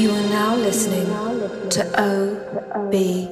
You are now listening to OBE.